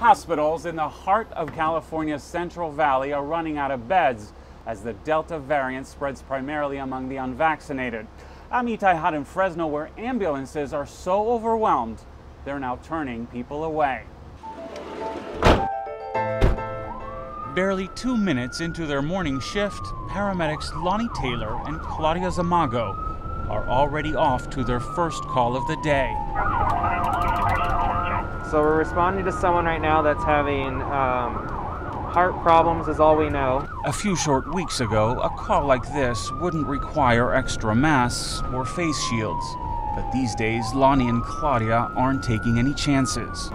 Hospitals in the heart of California's Central Valley are running out of beds as the Delta variant spreads primarily among the unvaccinated. I'm Itay Hod in Fresno, where ambulances are so overwhelmed, they're now turning people away. Barely two minutes into their morning shift, paramedics Lonnie Taylor and Claudia Zamago are already off to their first call of the day. So we're responding to someone right now that's having um, heart problems is all we know. A few short weeks ago, a call like this wouldn't require extra masks or face shields. But these days, Lonnie and Claudia aren't taking any chances.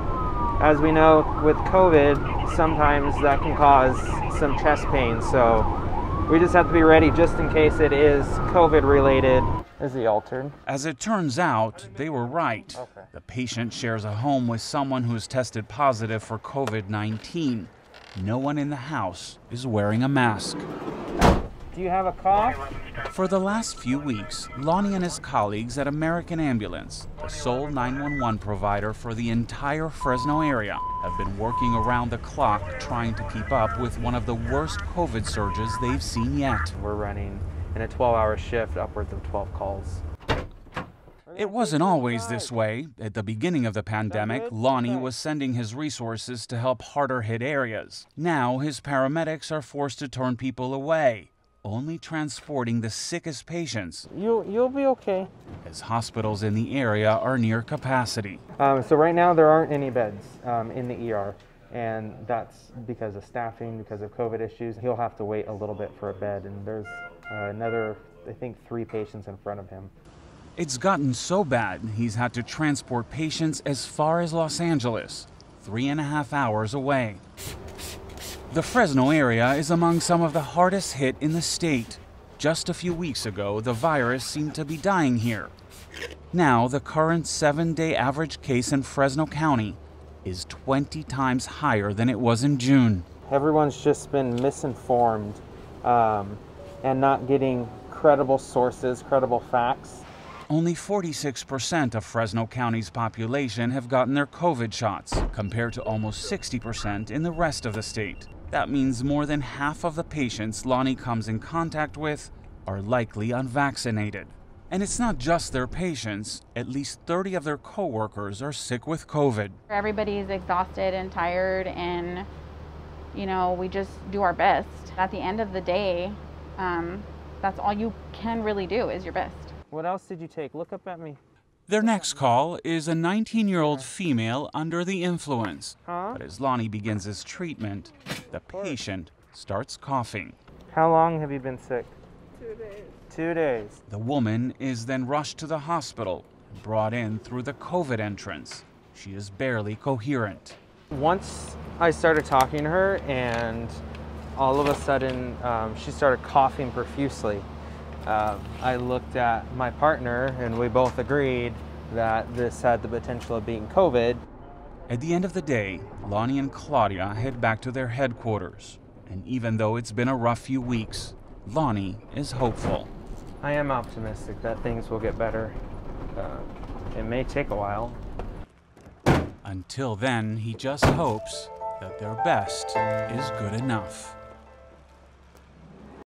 As we know with COVID, sometimes that can cause some chest pain, so we just have to be ready just in case it is COVID related. Is he altered? As it turns out, they were right. Okay. The patient shares a home with someone who's tested positive for COVID 19. No one in the house is wearing a mask. Do you have a cough? For the last few weeks, Lonnie and his colleagues at American Ambulance, the sole 911 provider for the entire Fresno area, have been working around the clock trying to keep up with one of the worst COVID surges they've seen yet. We're running in a 12 hour shift, upwards of 12 calls. It wasn't always this way. At the beginning of the pandemic, Lonnie was sending his resources to help harder hit areas. Now, his paramedics are forced to turn people away, only transporting the sickest patients You, you'll be okay. as hospitals in the area are near capacity. Um, so right now there aren't any beds um, in the ER, and that's because of staffing, because of COVID issues. He'll have to wait a little bit for a bed, and there's uh, another, I think, three patients in front of him. It's gotten so bad, he's had to transport patients as far as Los Angeles, three and a half hours away. The Fresno area is among some of the hardest hit in the state. Just a few weeks ago, the virus seemed to be dying here. Now, the current seven day average case in Fresno County is 20 times higher than it was in June. Everyone's just been misinformed um, and not getting credible sources, credible facts. Only 46% of Fresno County's population have gotten their COVID shots, compared to almost 60% in the rest of the state. That means more than half of the patients Lonnie comes in contact with are likely unvaccinated. And it's not just their patients, at least 30 of their coworkers are sick with COVID. Everybody's exhausted and tired, and you know, we just do our best. At the end of the day, um, that's all you can really do is your best. What else did you take? Look up at me. Their next call is a 19 year old female under the influence. Huh? But as Lonnie begins his treatment, the patient starts coughing. How long have you been sick? Two days. Two days. The woman is then rushed to the hospital brought in through the COVID entrance. She is barely coherent. Once I started talking to her, and all of a sudden um, she started coughing profusely. Um, I looked at my partner, and we both agreed that this had the potential of being COVID. At the end of the day, Lonnie and Claudia head back to their headquarters. And even though it's been a rough few weeks, Lonnie is hopeful. I am optimistic that things will get better. Uh, it may take a while. Until then, he just hopes that their best is good enough.